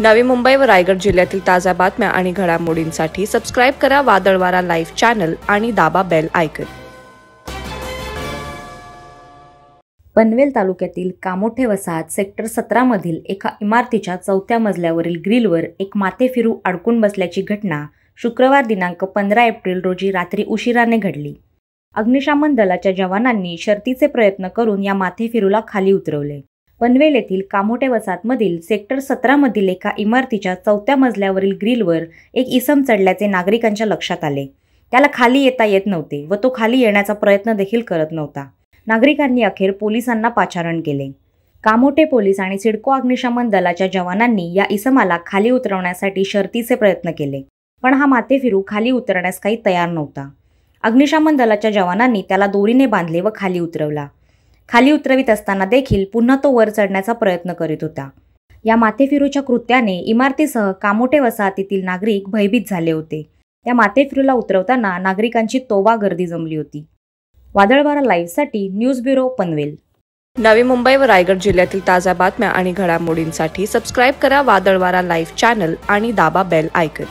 नवी मुंबई व रायगड जिल्ह्यातील ताज्या बातम्या आणि घडामोडींसाठी सबस्क्राईब करा वादळवारा लाईव्ह चॅनल आणि दाबा बेल आयकन पनवेल तालुक्यातील कामोठे वसाहत सेक्टर सतरामधील एका इमारतीच्या चौथ्या मजल्यावरील ग्रिलवर एक माथेफिरू अडकून बसल्याची घटना शुक्रवार दिनांक पंधरा एप्रिल रोजी रात्री उशिराने घडली. अग्निशामन दलाच्या जवानांनी शर्तीचे प्रयत्न करून या माथेफिरूला खाली उतरवले. पनवेल येथील कामोटे वसाहतमधील सेक्टर सतरामधील एका इमारतीच्या चौथ्या मजल्यावरील ग्रिलवर एक इसम चढल्याचे नागरिकांच्या लक्षात आले. त्याला खाली येता येत नव्हते व तो खाली येण्याचा प्रयत्न देखील करत नव्हता. नागरिकांनी अखेर पोलिसांना पाचारण केले. कामोटे पोलीस आणि सिडको अग्निशमन दलाच्या जवानांनी या इसमाला खाली उतरवण्यासाठी शर्तीचे प्रयत्न केले पण हा मातेफिरू खाली उतरण्यास काही तयार नव्हता. अग्निशमन दलाच्या जवानांनी त्याला दोरीने बांधले व खाली उतरवला. खाली उतरवित असताना देखील पुन्हा तो वर चढण्याचा प्रयत्न करीत होता. या माथेफिरूच्या कृत्याने इमारतीसह कामोटे वसाहतीतील नागरिक भयभीत झाले होते. त्या माथेफिरूला उतरवताना नागरिकांची तोबा गर्दी जमली होती. वादळवारा लाईव्हसाठी न्यूज ब्युरो पनवेल. नवी मुंबई व रायगड जिल्ह्यातील ताज्या बातम्या आणि घडामोडींसाठी सबस्क्राईब करा वादळवारा लाईव्ह चॅनल आणि दाबा बेल आयकन